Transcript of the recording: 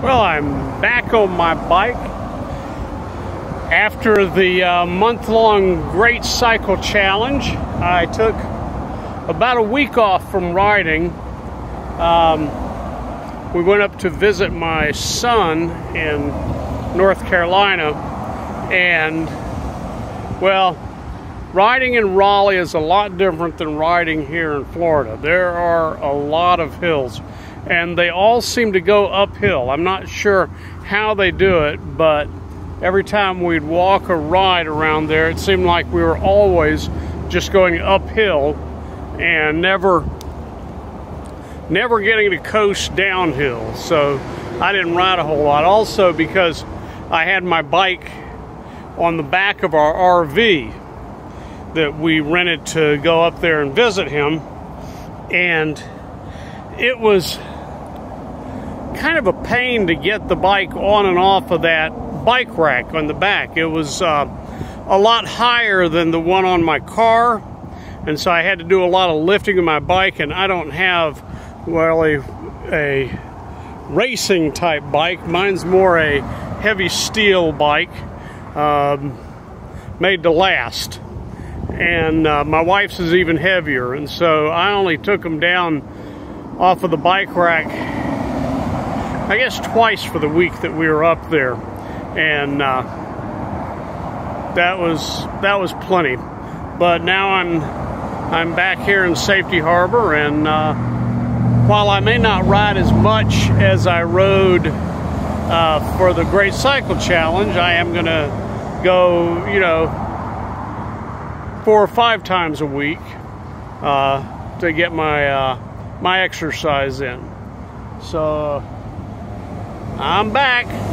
Well, I'm back on my bike after the uh, month-long Great Cycle Challenge. I took about a week off from riding. Um, we went up to visit my son in North Carolina, and well, riding in Raleigh is a lot different than riding here in Florida. There are a lot of hills and they all seem to go uphill. I'm not sure how they do it, but every time we'd walk or ride around there, it seemed like we were always just going uphill and never never getting to coast downhill. So I didn't ride a whole lot. Also because I had my bike on the back of our RV that we rented to go up there and visit him and it was kind of a pain to get the bike on and off of that bike rack on the back. It was uh, a lot higher than the one on my car, and so I had to do a lot of lifting of my bike, and I don't have, well, a, a racing type bike. Mine's more a heavy steel bike um, made to last. And uh, my wife's is even heavier, and so I only took them down off of the bike rack I guess twice for the week that we were up there, and uh, that was that was plenty. But now I'm I'm back here in Safety Harbor, and uh, while I may not ride as much as I rode uh, for the Great Cycle Challenge, I am going to go, you know, four or five times a week uh, to get my uh, my exercise in. So. I'm back.